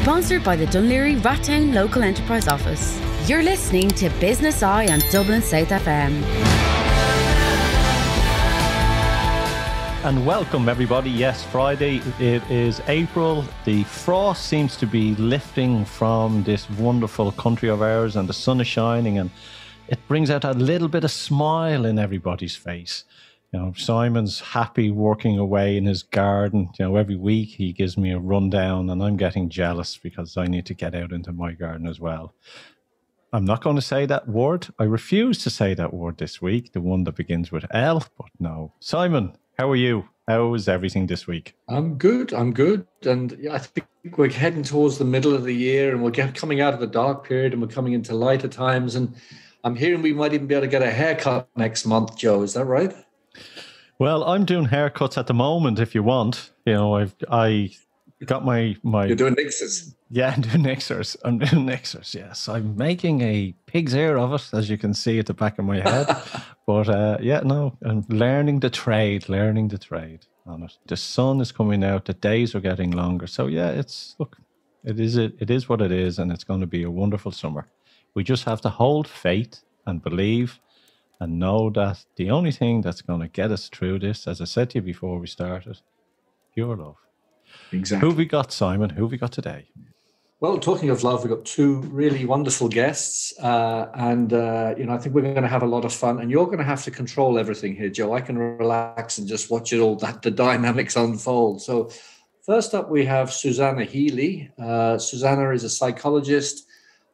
Sponsored by the Dún Laoghaire Rathdown Local Enterprise Office. You're listening to Business Eye on Dublin South FM. And welcome, everybody. Yes, Friday, it is April. The frost seems to be lifting from this wonderful country of ours, and the sun is shining, and it brings out a little bit of smile in everybody's face. You know, Simon's happy working away in his garden. You know, every week he gives me a rundown, and I'm getting jealous because I need to get out into my garden as well. I'm not going to say that word. I refuse to say that word this week, the one that begins with L, but no. Simon, how are you? How is everything this week? I'm good. I'm good. And I think we're heading towards the middle of the year and we're get, coming out of the dark period and we're coming into lighter times. And I'm hearing we might even be able to get a haircut next month, Joe. Is that right? Well, I'm doing haircuts at the moment. If you want, you know, I've I got my my. You're doing nixers. Yeah, I'm doing nixers. I'm doing nixers. Yes, I'm making a pig's ear of it, as you can see at the back of my head. but uh, yeah, no, I'm learning the trade. Learning the trade on it. The sun is coming out. The days are getting longer. So yeah, it's look, it is it, it is what it is, and it's going to be a wonderful summer. We just have to hold faith and believe and know that the only thing that's going to get us through this, as I said to you before we started, pure love. Exactly. Who have we got, Simon? Who have we got today? Well, talking of love, we've got two really wonderful guests, uh, and uh, you know I think we're going to have a lot of fun. And you're going to have to control everything here, Joe. I can relax and just watch it all that the dynamics unfold. So, first up, we have Susannah Healy. Uh, Susannah is a psychologist,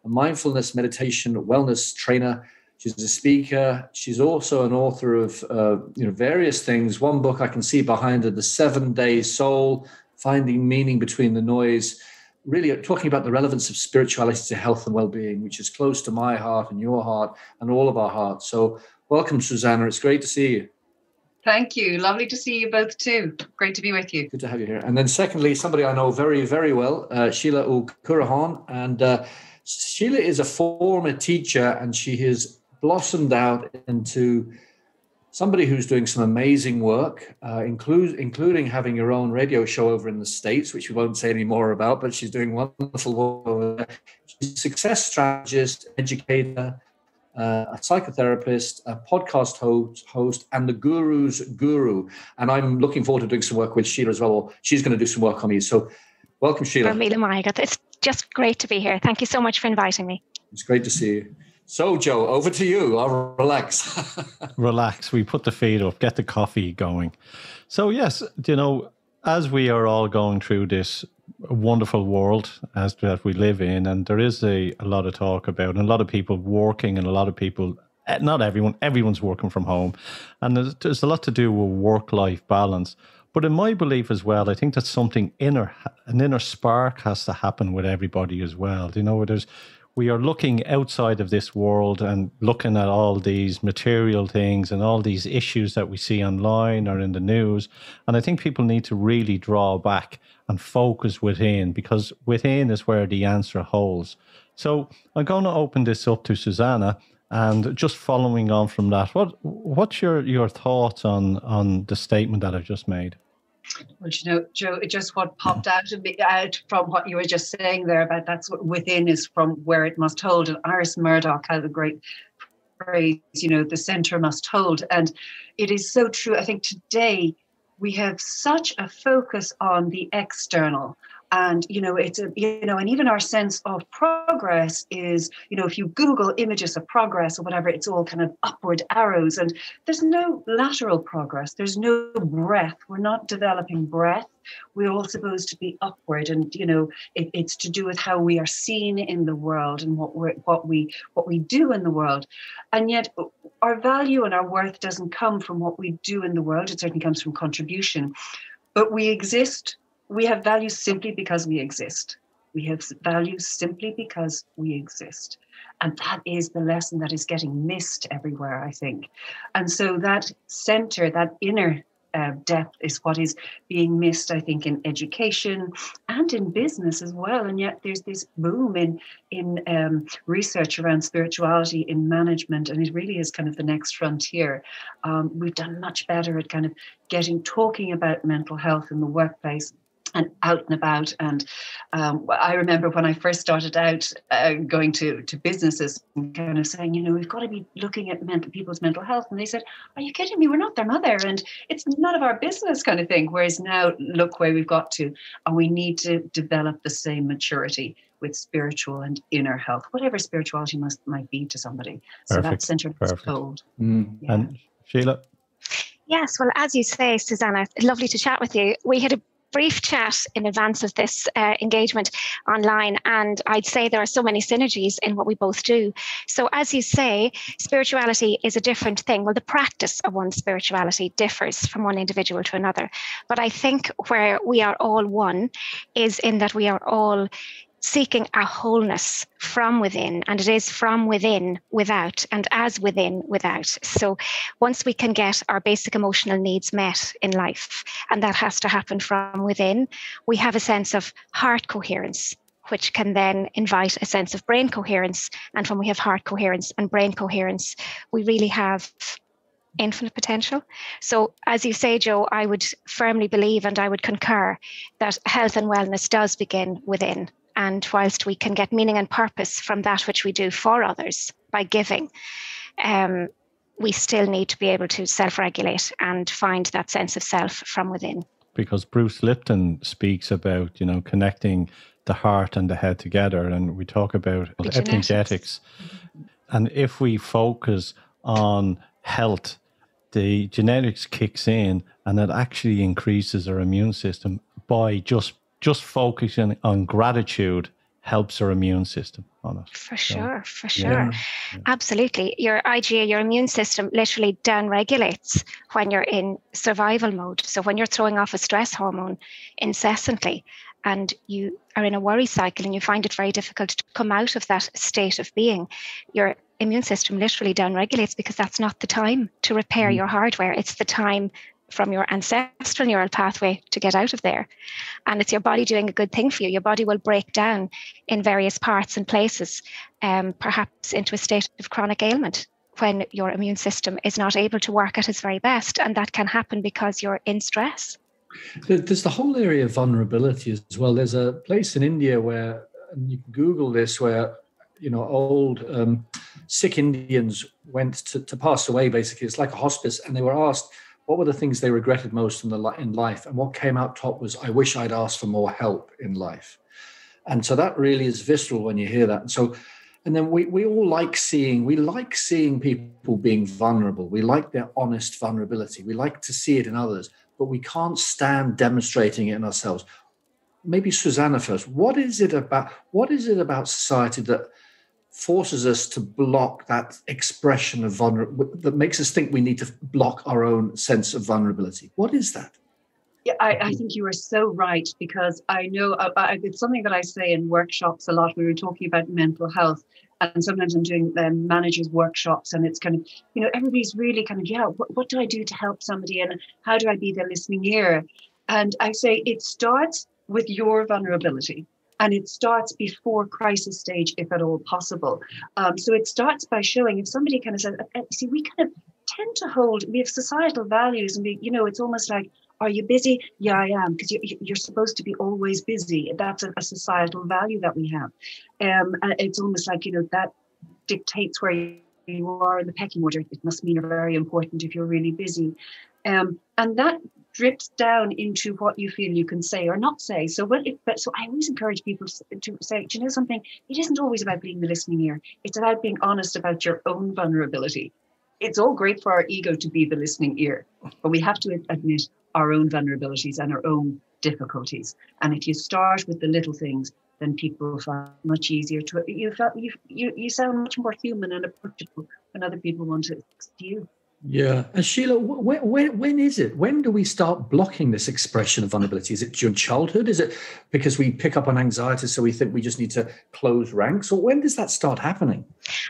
a mindfulness meditation wellness trainer, She's a speaker. She's also an author of uh, you know various things. One book I can see behind her, "The Seven Day Soul: Finding Meaning Between the Noise." Really talking about the relevance of spirituality to health and well-being, which is close to my heart and your heart and all of our hearts. So, welcome, Susannah. It's great to see you. Thank you. Lovely to see you both too. Great to be with you. Good to have you here. And then, secondly, somebody I know very, very well, uh, Síle O'Curahan. And uh, Síle is a former teacher and she has blossomed out into somebody who's doing some amazing work, uh, include, including having your own radio show over in the States, which we won't say any more about, but she's doing wonderful work over there. She's a success strategist, educator, uh, a psychotherapist, a podcast host, host, and the guru's guru. And I'm looking forward to doing some work with Síle as well. She's going to do some work on me. So welcome, Síle. It's just great to be here. Thank you so much for inviting me. It's great to see you. So, Joe, over to you. I'll relax. relax. We put the feet up, get the coffee going. So, yes, you know, as we are all going through this wonderful world as that we live in, and there is a, a lot of talk about, and a lot of people working, and a lot of people, eh, not everyone, everyone's working from home, and there's, there's a lot to do with work-life balance. But in my belief as well, I think that something inner, an inner spark has to happen with everybody as well. You know, there's we are looking outside of this world and looking at all these material things and all these issues that we see online or in the news. And I think people need to really draw back and focus within because within is where the answer holds. So I'm going to open this up to Susanna. And just following on from that, what what's your, your thoughts on on the statement that I've just made? Well, you know, Joe, just what popped out of me out from what you were just saying there about that's what within is from where it must hold. And Iris Murdoch had a great phrase, you know, the center must hold. And it is so true. I think today we have such a focus on the external and you know it's a you know and even our sense of progress is you know if you google images of progress or whatever it's all kind of upward arrows. And there's no lateral progress. There's no breath. We're not developing breath. We're all supposed to be upward. And you know it, it's to do with how we are seen in the world and what we what we what we do in the world. And yet our value and our worth doesn't come from what we do in the world. It certainly comes from contribution. But we exist we have value simply because we exist. We have value simply because we exist. And that is the lesson that is getting missed everywhere, I think. And so that center, that inner uh, depth is what is being missed, I think, in education and in business as well. And yet there's this boom in in um, research around spirituality in management, and it really is kind of the next frontier. Um, we've done much better at kind of getting talking about mental health in the workplace and out and about. And um, I remember when I first started out uh, going to, to businesses and kind of saying, you know, we've got to be looking at mental, people's mental health. And they said, are you kidding me? We're not their mother. And it's none of our business kind of thing. Whereas now, look where we've got to. And we need to develop the same maturity with spiritual and inner health, whatever spirituality must might be to somebody. So Perfect. that's center gold. Mm. Yeah. And Síle? Yes, well, as you say, Susannah, lovely to chat with you. We had a brief chat in advance of this uh, engagement online, and I'd say there are so many synergies in what we both do. So, as you say, spirituality is a different thing. Well, the practice of one's spirituality differs from one individual to another. But I think where we are all one is in that we are all seeking a wholeness from within, and it is from within without, and as within without. So once we can get our basic emotional needs met in life, and that has to happen from within, we have a sense of heart coherence. Which can then invite a sense of brain coherence. And when we have heart coherence and brain coherence, we really have infinite potential. So, as you say, Joe, I would firmly believe and I would concur that health and wellness does begin within. And whilst we can get meaning and purpose from that which we do for others by giving, um, we still need to be able to self regulate and find that sense of self from within. Because Bruce Lipton speaks about, you know, connecting the heart and the head together. And we talk about Epigenetics. epigenetics. And if we focus on health, the genetics kicks in and it actually increases our immune system by just just focusing on gratitude helps our immune system on it. For So, sure, for yeah. sure. Absolutely. Your IgA, your immune system literally down regulates when you're in survival mode. So when you're throwing off a stress hormone incessantly and you are in a worry cycle and you find it very difficult to come out of that state of being, your immune system literally down regulates because that's not the time to repair Mm. your hardware. It's the time from your ancestral neural pathway to get out of there. And it's your body doing a good thing for you. Your body will break down in various parts and places, um, perhaps into a state of chronic ailment when your immune system is not able to work at its very best. And that can happen because you're in stress. There's the whole area of vulnerability as well. There's a place in India where and you can Google this, where you know old um, sick Indians went to, to pass away. Basically, it's like a hospice, and they were asked what were the things they regretted most in the in life, and what came out top was, "I wish I'd asked for more help in life." And so that really is visceral when you hear that. And so, and then we we all like seeing we like seeing people being vulnerable. We like their honest vulnerability. We like to see it in others, but we can't stand demonstrating it in ourselves. Maybe Susannah first. What is it about? What is it about society that forces us to block that expression of vulnerability? That makes us think we need to block our own sense of vulnerability. What is that? Yeah, I, I think you are so right because I know uh, I, it's something that I say in workshops a lot. We were talking about mental health, and sometimes I'm doing um, managers workshops, and it's kind of you know everybody's really kind of yeah, what, what do I do to help somebody, and how do I be their listening ear? And I say it starts with your vulnerability. And it starts before crisis stage, if at all possible. Um, so it starts by showing if somebody kind of says, uh, see, we kind of tend to hold, we have societal values, and we, you know, it's almost like, are you busy? Yeah, I am, because you, you're supposed to be always busy. That's a, a societal value that we have. Um, and it's almost like, you know, that dictates where you are in the pecking order. It must mean you're very important if you're really busy. Um, and that drips down into what you feel you can say or not say. So, it, but so I always encourage people to say, do you know something? It isn't always about being the listening ear. It's about being honest about your own vulnerability. It's all great for our ego to be the listening ear, but we have to admit our own vulnerabilities and our own difficulties. And if you start with the little things, then people find much easier to you. You you you sound much more human and approachable when other people want to you. Yeah. And Síle, when, when, when is it? When do we start blocking this expression of vulnerability? Is it during childhood? Is it because we pick up on anxiety, so we think we just need to close ranks? Or when does that start happening?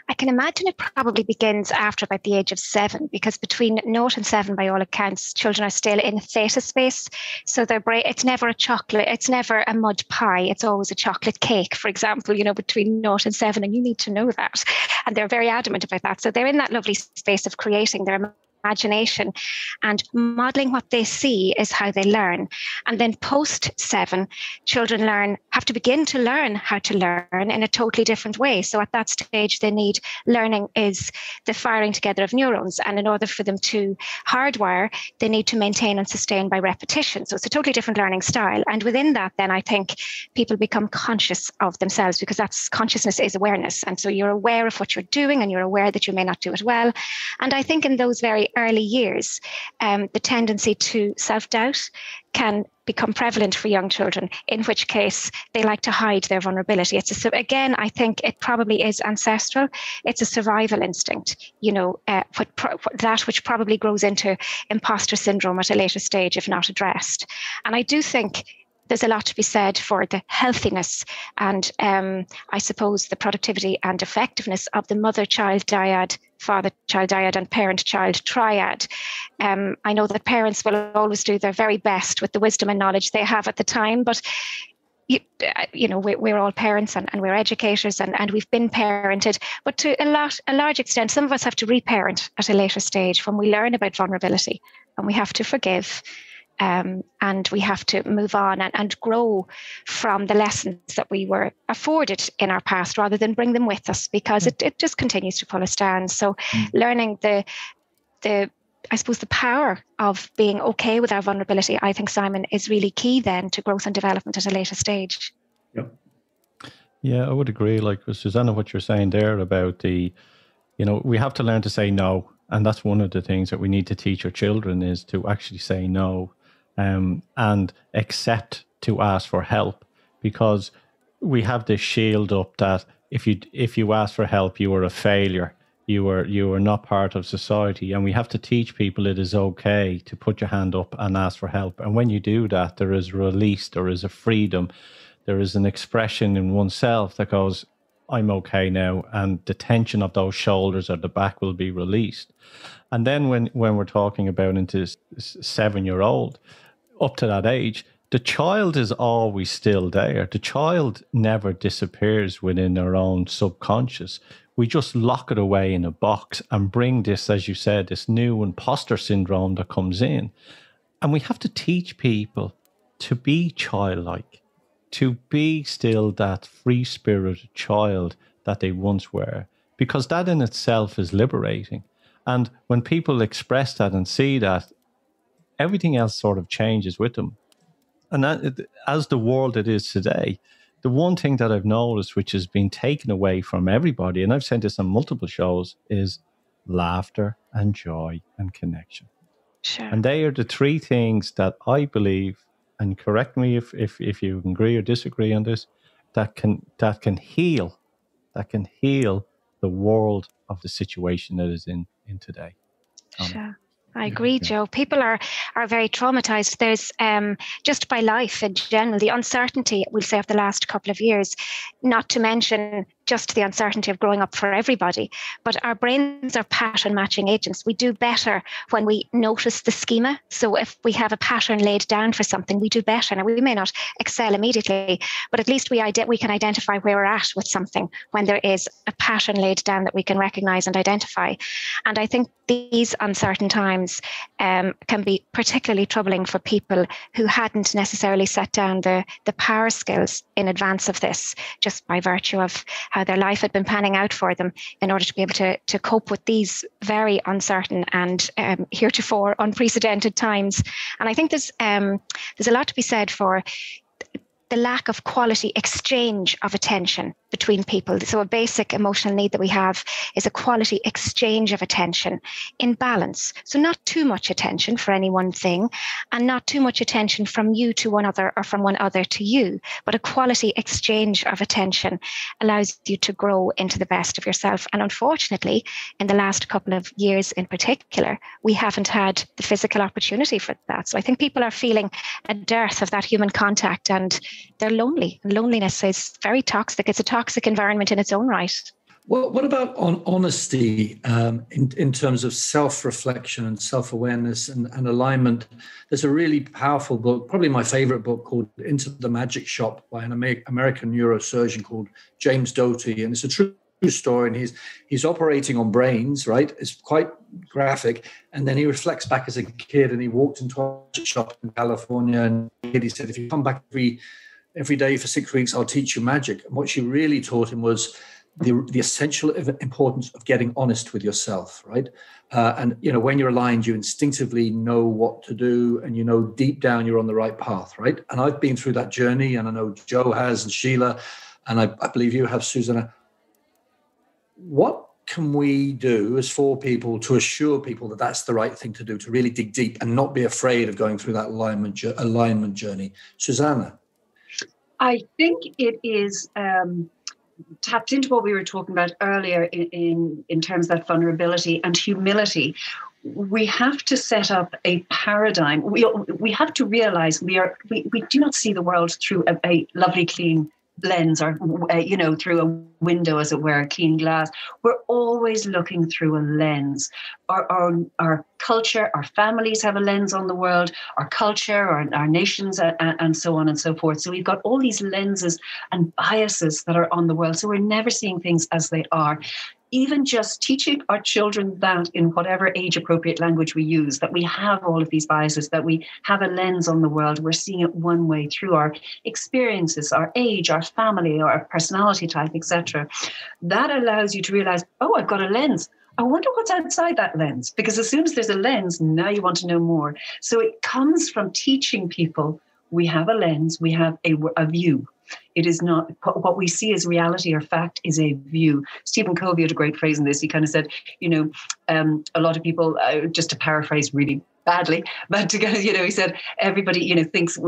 I can imagine it probably begins after about the age of seven, because between naught and seven, by all accounts, children are still in a theta space. So their brain, it's never a chocolate, it's never a mud pie, it's always a chocolate cake, for example, you know, between naught and seven. And you need to know that. And they're very adamant about that. So they're in that lovely space of creating their imagination and modeling what they see is how they learn. And then post seven, children learn, have to begin to learn how to learn in a totally different way. So at that stage, they need learning is the firing together of neurons. And in order for them to hardwire, they need to maintain and sustain by repetition. So it's a totally different learning style. And within that, then I think people become conscious of themselves because that's consciousness is awareness. And so you're aware of what you're doing and you're aware that you may not do it well. And I think in those very early years, um, the tendency to self doubt can become prevalent for young children, in which case they like to hide their vulnerability. It's a, again, I think it probably is ancestral. It's a survival instinct, you know, uh, what, what, that which probably grows into imposter syndrome at a later stage if not addressed. And I do think there's a lot to be said for the healthiness and um, I suppose the productivity and effectiveness of the mother child dyad, father child dyad, and parent child triad. Um, I know that parents will always do their very best with the wisdom and knowledge they have at the time, but you, uh, you know we're, we're all parents and, and we're educators and, and we've been parented but to a lot a large extent some of us have to reparent at a later stage when we learn about vulnerability and we have to forgive um, and we have to move on and, and grow from the lessons that we were afforded in our past rather than bring them with us because mm. it, it just continues to pull us down. So mm. learning the the I suppose the power of being okay with our vulnerability, I think Simon is really key then to growth and development at a later stage. Yep. Yeah, I would agree. Like Susannah, what you're saying there about the, you know, we have to learn to say no. And that's one of the things that we need to teach our children is to actually say no um, and accept to ask for help because we have this shield up that if you if you ask for help you are a failure. You were you are not part of society. And we have to teach people it is okay to put your hand up and ask for help. And when you do that there is release there is a freedom there is an expression in oneself that goes i'm okay now and the tension of those shoulders or the back will be released. And then when when we're talking about into seven year old up to that age, the child is always still there. The child never disappears within their own subconscious. We just lock it away in a box and bring this, as you said, this new imposter syndrome that comes in. And we have to teach people to be childlike, to be still that free spirited child that they once were, because that in itself is liberating. And when people express that and see that, everything else sort of changes with them. And that, as the world it is today, the one thing that I've noticed, which has been taken away from everybody, and I've said this on multiple shows, is laughter and joy and connection. Sure. And they are the three things that I believe, and correct me if, if, if you agree or disagree on this, that can that can heal, that can heal the world of the situation that is in in today. Um, sure. I agree, Joe. People are are very traumatized. There's um, just by life in general, the uncertainty we'll say of the last couple of years, not to mention just the uncertainty of growing up for everybody. But our brains are pattern matching agents. We do better when we notice the schema. So if we have a pattern laid down for something, we do better. Now we may not excel immediately, but at least we we can identify where we're at with something when there is a pattern laid down that we can recognize and identify. And I think these uncertain times um, can be particularly troubling for people who hadn't necessarily set down the the power skills in advance of this, just by virtue of how their life had been panning out for them in order to be able to, to cope with these very uncertain and um, heretofore unprecedented times. And I think there's um, there's a lot to be said for the lack of quality exchange of attention between people. So, a basic emotional need that we have is a quality exchange of attention in balance. So, not too much attention for any one thing, and not too much attention from you to one other or from one other to you, but a quality exchange of attention allows you to grow into the best of yourself. And unfortunately, in the last couple of years in particular, we haven't had the physical opportunity for that. So, I think people are feeling a dearth of that human contact and they're lonely. Loneliness is very toxic. It's a toxic environment in its own right. Well, what about on honesty um, in, in terms of self reflection and self awareness and, and alignment? There's a really powerful book, probably my favorite book, called Into the Magic Shop by an American neurosurgeon called James Doty. And it's a true story, and he's he's operating on brains, right? It's quite graphic. And then he reflects back as a kid, and he walked into a shop in California, and he said, "If you come back every every day for six weeks, I'll teach you magic." And what she really taught him was the, the essential importance of getting honest with yourself, right? Uh, and you know, when you're aligned, you instinctively know what to do, and you know deep down you're on the right path, right? And I've been through that journey, and I know Joe has, and Síle, and I, I believe you have, Susannah. What can we do as four people to assure people that that's the right thing to do, to really dig deep and not be afraid of going through that alignment alignment journey? Susanna, I think it is. Um, tapped into what we were talking about earlier in, in, in terms of that vulnerability and humility we have to set up a paradigm. We, we have to realize we are we, we do not see the world through a, a lovely, clean lens or uh, you know through a window as it were a clean glass we're always looking through a lens our, our, our culture our families have a lens on the world our culture our, our nations and, and so on and so forth so we've got all these lenses and biases that are on the world so we're never seeing things as they are even just teaching our children that in whatever age appropriate language we use, that we have all of these biases, that we have a lens on the world, we're seeing it one way through our experiences, our age, our family, our personality type, etc. That allows you to realize, oh, I've got a lens. I wonder what's outside that lens. Because as soon as there's a lens, now you want to know more. So it comes from teaching people we have a lens, we have a, a view it is not what we see as reality or fact is a view. Stephen Covey had a great phrase in this. He kind of said, you know, um, a lot of people, uh, just to paraphrase really badly, but to go, you know, he said everybody, you know, thinks.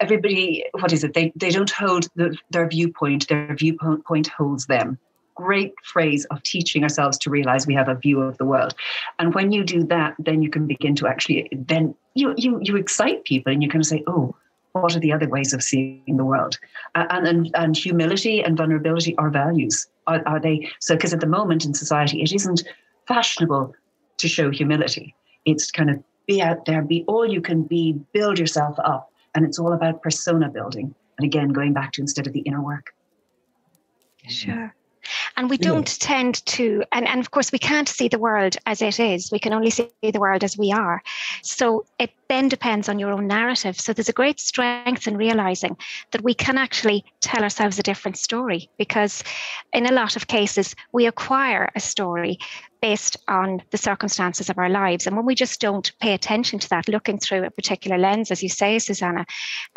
Everybody, what is it? They they don't hold the, their viewpoint. Their viewpoint holds them great phrase of teaching ourselves to realize we have a view of the world and when you do that then you can begin to actually then you you you excite people and you of say oh what are the other ways of seeing the world? and, and, and humility and vulnerability are values. Are, are they? So, because at the moment in society, it isn't fashionable to show humility. It's kind of be out there, be all you can be, build yourself up. And it's all about persona building. And again, going back to instead of the inner work. Sure. And we don't tend to, and, and of course, we can't see the world as it is. We can only see the world as we are. So it then depends on your own narrative. So there's a great strength in realizing that we can actually tell ourselves a different story because, in a lot of cases, we acquire a story based on the circumstances of our lives. And when we just don't pay attention to that, looking through a particular lens, as you say, Susannah,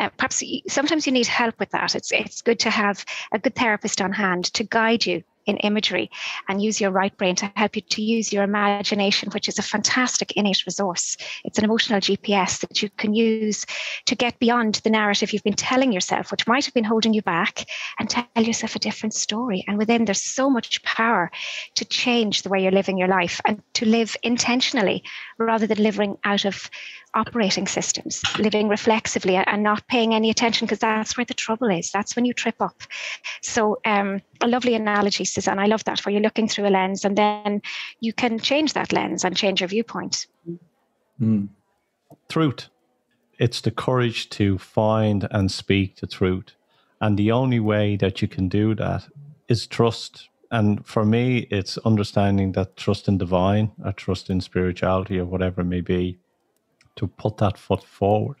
uh, perhaps sometimes you need help with that. It's, it's good to have a good therapist on hand to guide you in imagery and use your right brain to help you to use your imagination, which is a fantastic innate resource. It's an emotional GPS that you can use to get beyond the narrative you've been telling yourself, which might have been holding you back, and tell yourself a different story. And within, there's so much power to change the way you're living your life and to live intentionally rather than living out of operating systems, living reflexively and not paying any attention because that's where the trouble is. That's when you trip up. So, um, a lovely analogy, Suzanne. I love that, where you're looking through a lens and then you can change that lens and change your viewpoint. Mm. Truth. It's the courage to find and speak the truth. And the only way that you can do that is trust. And for me, it's understanding that trust in divine or trust in spirituality or whatever it may be to put that foot forward.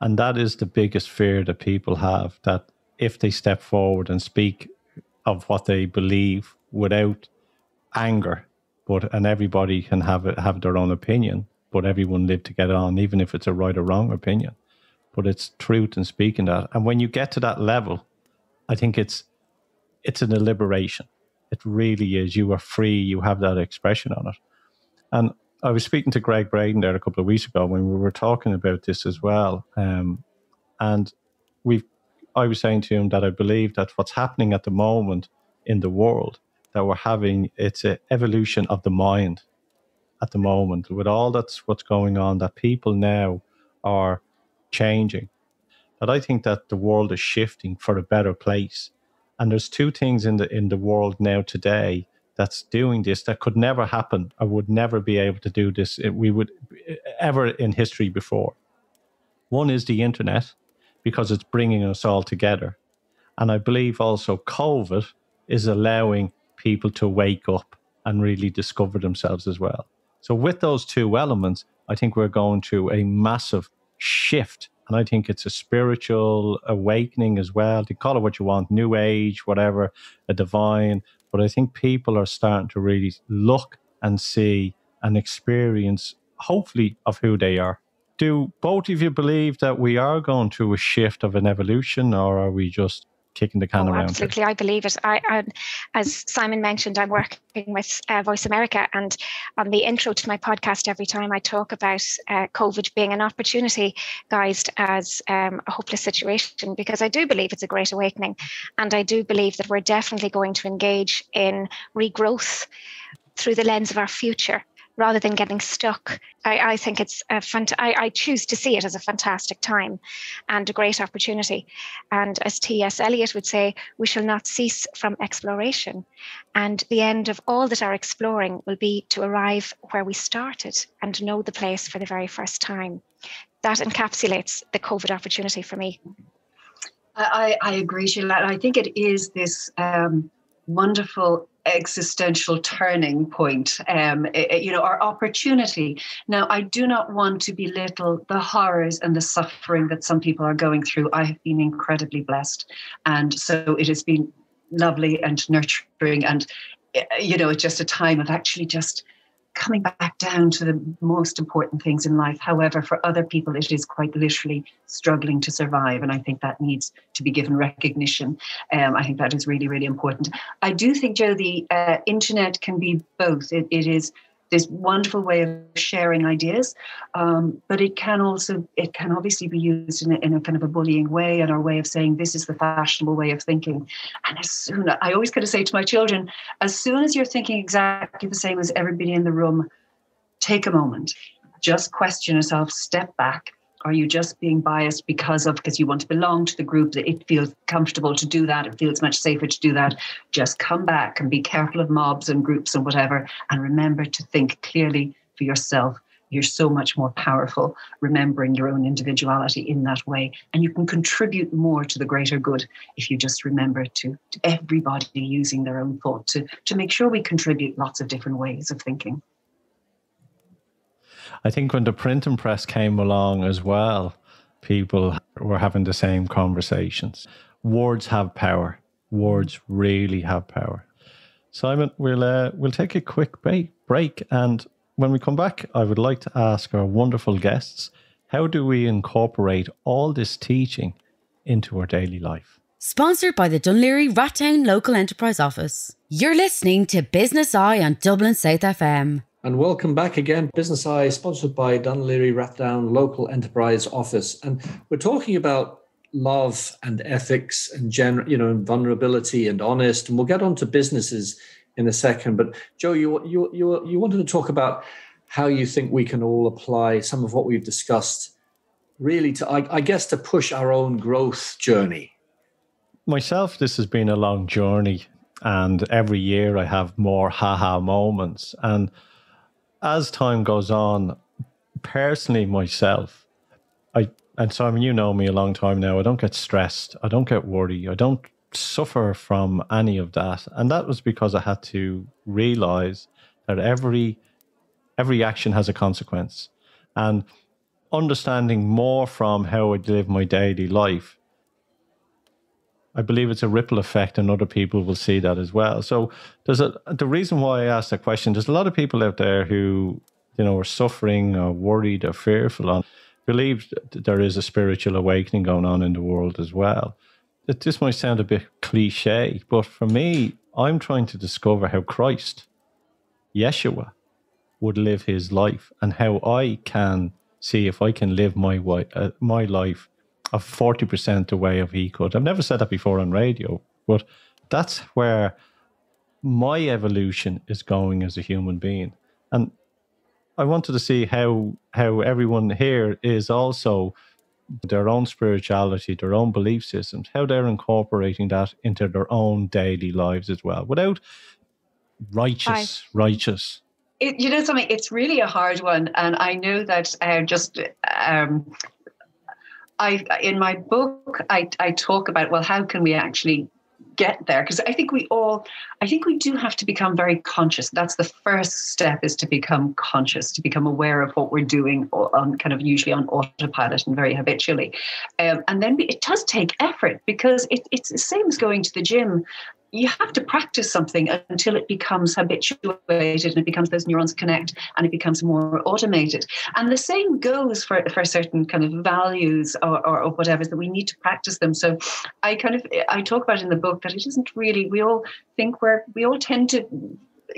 And that is the biggest fear that people have that if they step forward and speak of what they believe without anger, but and everybody can have it, have their own opinion, but everyone live to get on, even if it's a right or wrong opinion. But it's truth and speaking that. And when you get to that level, I think it's it's an liberation. It really is. You are free. You have that expression on it. And I was speaking to Gregg Braden there a couple of weeks ago when we were talking about this as well. Um, and we've, I was saying to him that I believe that what's happening at the moment in the world that we're having, it's an evolution of the mind at the moment with all that's what's going on. That people now are changing. That I think that the world is shifting for a better place. And there's two things in the in the world now today that's doing this that could never happen I would never be able to do this eh, we would eh, ever in history before one is the internet because it's bringing us all together and i believe also covid is allowing people to wake up and really discover themselves as well. So, with those two elements, I think we're going through a massive shift. And I think it's a spiritual awakening as well. To call it what you want, new age, whatever, a divine. But I think people are starting to really look and see and experience, hopefully, of who they are. Do both of you believe that we are going through a shift of an evolution, or are we just kicking the can oh, around. Absolutely, here. I believe it. I, I, as Simon mentioned, I'm working with uh, Voice America, and on the intro to my podcast, every time I talk about uh, COVID being an opportunity guised as um, a hopeless situation, because I do believe it's a great awakening, and I do believe that we're definitely going to engage in regrowth through the lens of our future rather than getting stuck. I, I think it's a fant- I, I, choose to see it as a fantastic time and a great opportunity. And as T.S. Eliot would say, we shall not cease from exploration. And the end of all that our exploring will be to arrive where we started and know the place for the very first time. That encapsulates the COVID opportunity for me. I, I agree, Síle. I think it is this um, wonderful existential turning point, um, eh, eh, you know, our opportunity. Now, I do not want to belittle the horrors and the suffering that some people are going through. I have been incredibly blessed. And so it has been lovely and nurturing. And, eh, you know, it's just a time of actually just coming back down to the most important things in life. However, for other people, it is quite literally struggling to survive. And I think that needs to be given recognition. Um, I think that is really, really important. I do think, Joe, the uh, internet can be both. it, it is this wonderful way of sharing ideas, um, but it can also it can obviously be used in a, in a kind of a bullying way and our way of saying this is the fashionable way of thinking. And as soon I always kind of say to my children, as soon as you're thinking exactly the same as everybody in the room, take a moment, just question yourself, step back, are you just being biased because of because you want to belong to the group that it feels comfortable to do that? It feels much safer to do that. Just come back and be careful of mobs and groups and whatever. And remember to think clearly for yourself. You're so much more powerful remembering your own individuality in that way. And you can contribute more to the greater good if you just remember to, to everybody using their own thought to, to make sure we contribute lots of different ways of thinking. I think when the printing press came along as well, people were having the same conversations. Words have power. Words really have power. Simon, we'll uh, we'll take a quick break, and when we come back, I would like to ask our wonderful guests, how do we incorporate all this teaching into our daily life? Sponsored by the Dún Laoghaire Rathdown Local Enterprise Office. You're listening to Business Eye on Dublin South FM. And welcome back again. Business Eye, sponsored by Laoghaire Rathdown Local Enterprise Office. And we're talking about love and ethics and gen, you know, and vulnerability and honest. And we'll get on to businesses in a second. But Joe, you you you you wanted to talk about how you think we can all apply some of what we've discussed, really to I, I guess to push our own growth journey. Myself, this has been a long journey, and every year I have more haha moments and as time goes on, personally myself, I and Simon, you know me a long time now. I don't get stressed. I don't get worried. I don't suffer from any of that. And that was because I had to realize that every every action has a consequence. And understanding more from how I live my daily life, I believe it's a ripple effect, and other people will see that as well. So there's a the reason why I asked that question. There's a lot of people out there who you know are suffering, or worried, or fearful, and believe that there is a spiritual awakening going on in the world as well. That this might sound a bit cliche, but for me, I'm trying to discover how Christ, Yeshua, would live his life, and how I can see if I can live my uh, my life of 40% the way of he could. I've never said that before on radio, but that's where my evolution is going as a human being. And I wanted to see how how everyone here is also their own spirituality, their own belief systems, how they're incorporating that into their own daily lives as well, without righteous, I, righteous. It, you know something, it's really a hard one, and I know that uh, just um, I in my book I, I talk about well how can we actually get there because I think we all, I think we do have to become very conscious. That's the first step is to become conscious, to become aware of what we're doing on kind of usually on autopilot and very habitually. Um, and then it does take effort because it, it's the same as going to the gym you have to practice something until it becomes habituated and it becomes those neurons connect and it becomes more automated. And the same goes for, for certain kind of values or, or, or whatever that we need to practice them. So I kind of I talk about in the book that it isn't really we all think we're we all tend to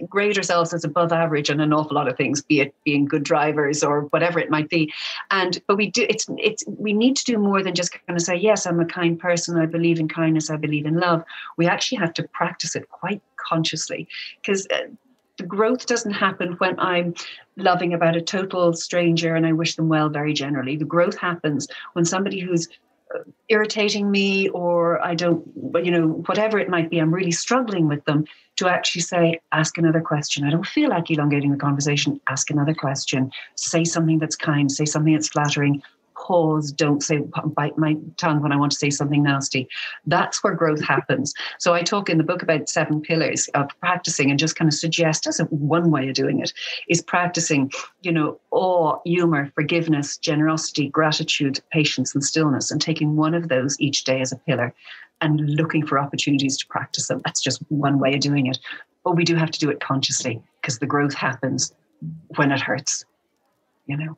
grade ourselves as above average on an awful lot of things, be it being good drivers or whatever it might be. And but we do it's it's we need to do more than just kind of say, yes, I'm a kind person, I believe in kindness, I believe in love. We actually have to practice it quite consciously because uh, the growth doesn't happen when I'm loving about a total stranger and I wish them well very generally. The growth happens when somebody who's irritating me or I don't, you know, whatever it might be, I'm really struggling with them to actually say, ask another question. I don't feel like elongating the conversation. Ask another question. Say something that's kind. Say something that's flattering pause, don't say, bite my tongue when I want to say something nasty. That's where growth happens. So I talk in the book about seven pillars of practicing and just kind of suggest as one way of doing it is practicing, you know, awe, humor, forgiveness, generosity, gratitude, patience, and stillness, and taking one of those each day as a pillar and looking for opportunities to practice them. That's just one way of doing it. But we do have to do it consciously because the growth happens when it hurts, you know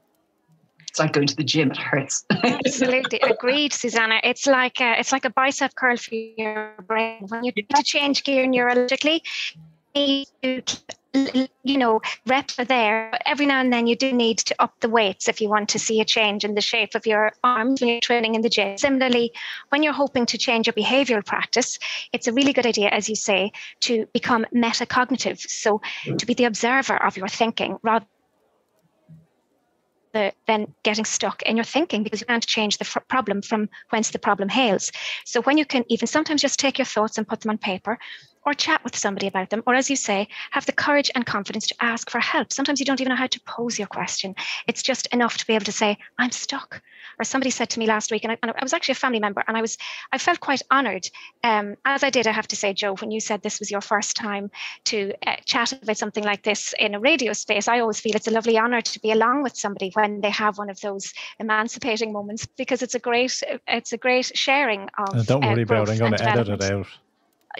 it's like going to the gym. It hurts. Absolutely agreed, Susannah. It's like a, it's like a bicep curl for your brain. When you need to change gear neurologically, you you know reps are there. But every now and then, you do need to up the weights if you want to see a change in the shape of your arms when you're training in the gym. Similarly, when you're hoping to change your behavioral practice, it's a really good idea, as you say, to become metacognitive. So to be the observer of your thinking rather the, then getting stuck in your thinking because you can't change the problem from whence the problem hails. So when you can even sometimes just take your thoughts and put them on paper or chat with somebody about them, or as you say, have the courage and confidence to ask for help. Sometimes you don't even know how to pose your question. It's just enough to be able to say, I'm stuck. Or somebody said to me last week, and I, and I was actually a family member, and I was, I felt quite honored. Um, as I did, I have to say, Joe, when you said this was your first time to uh, chat about something like this in a radio space, I always feel it's a lovely honor to be along with somebody when they have one of those emancipating moments because it's a great, it's a great sharing of. Uh, don't worry uh, about it. I'm going to edit it out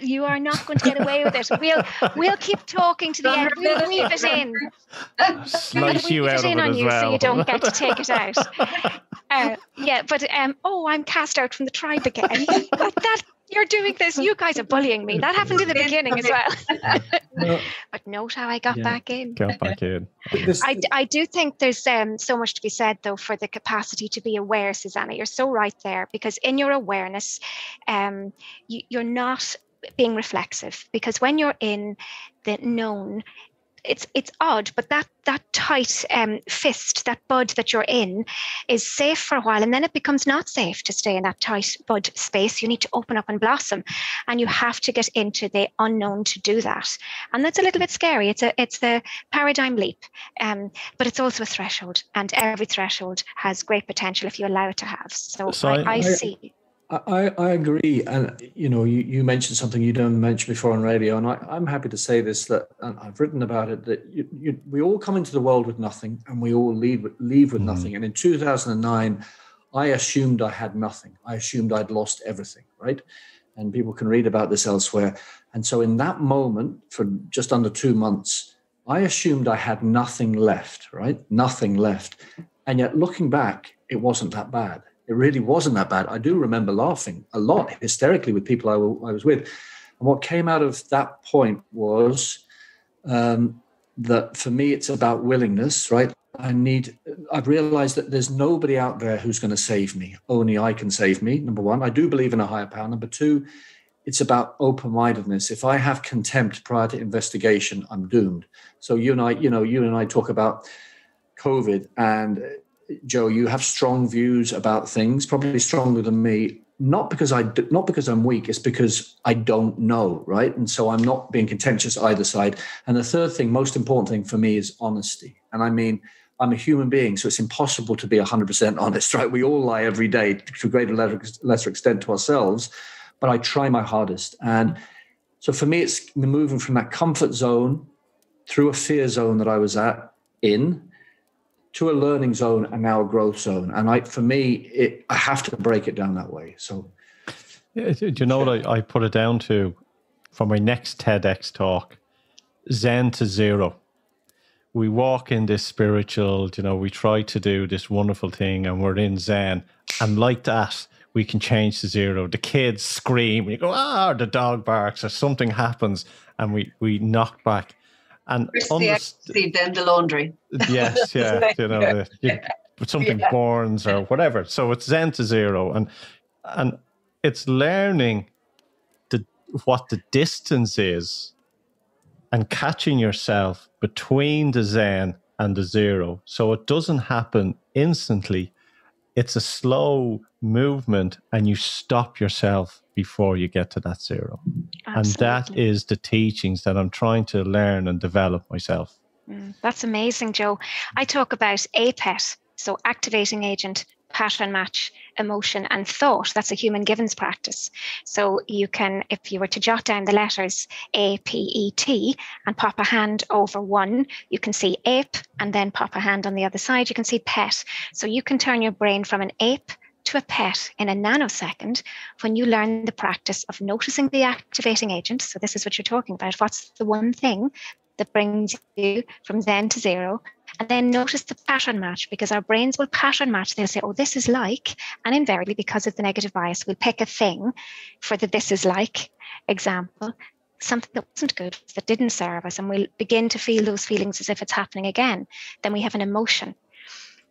you are not going to get away with it. We'll we'll keep talking to the end. We'll weave it in. Slice you out of it as you well. so you don't get to take it out. Uh, yeah, but um, oh, I'm cast out from the tribe again. that you're doing this. You guys are bullying me. That happened in the beginning as well. but note how I got yeah. back in. Got back in. I, I do think there's um, so much to be said, though, for the capacity to be aware, Susannah. You're so right there because in your awareness, um, you, you're not being reflexive because when you're in the known it's it's odd but that that tight um, fist that bud that you're in is safe for a while and then it becomes not safe to stay in that tight bud space. You need to open up and blossom and you have to get into the unknown to do that. And that's a little bit scary. It's a it's the paradigm leap um, but it's also a threshold and every threshold has great potential if you allow it to have. So, so I, I, I see I, I agree. And, you know, you, you mentioned something you didn't mention before on radio. And I, I'm happy to say this that, and I've written about it, that you, you, we all come into the world with nothing and we all leave, leave with mm. nothing. And in 2009, I assumed I had nothing. I assumed I'd lost everything, right? And people can read about this elsewhere. And so in that moment, for just under two months, I assumed I had nothing left, right? Nothing left. And yet looking back, it wasn't that bad it really wasn't that bad. I do remember laughing a lot hysterically with people I, w- I was with. And what came out of that point was um, that for me, it's about willingness, right? I need, I've realized that there's nobody out there who's going to save me. Only I can save me. Number one, I do believe in a higher power. Number two, it's about open mindedness. If I have contempt prior to investigation, I'm doomed. So you and I, you know, you and I talk about COVID and Joe, you have strong views about things, probably stronger than me. Not because I not because I'm weak, it's because I don't know, right? And so I'm not being contentious either side. And the third thing, most important thing for me, is honesty. And I mean, I'm a human being, so it's impossible to be 100% honest, right? We all lie every day to a greater or lesser extent to ourselves. but I try my hardest. And so for me, it's moving from that comfort zone through a fear zone that I was at in to a learning zone and now a growth zone. And I, for me, it, I have to break it down that way. So, yeah, do you know what I, I put it down to for my next TEDx talk? Zen to zero. We walk in this spiritual, you know, we try to do this wonderful thing and we're in Zen. And like that, we can change to zero. The kids scream, you go, ah, the dog barks, or something happens, and we, we knock back. And underst- the then the laundry. Yes, yeah, you know, the, you, something yeah. burns or whatever. So it's Zen to zero, and and it's learning the what the distance is, and catching yourself between the Zen and the zero, so it doesn't happen instantly. It's a slow movement, and you stop yourself before you get to that zero. Absolutely. And that is the teachings that I'm trying to learn and develop myself. Mm, that's amazing, Joe. I talk about APET, so activating agent, pattern match, emotion, and thought. That's a human givens practice. So you can, if you were to jot down the letters A, P, E, T and pop a hand over one, you can see ape, and then pop a hand on the other side, you can see pet. So you can turn your brain from an ape to a pet in a nanosecond when you learn the practice of noticing the activating agent. So, this is what you're talking about. What's the one thing that brings you from Zen to zero? And then notice the pattern match because our brains will pattern match. They'll say, oh, this is like, and invariably, because of the negative bias, we'll pick a thing for the this is like example something that wasn't good, that didn't serve us, and we'll begin to feel those feelings as if it's happening again. Then we have an emotion.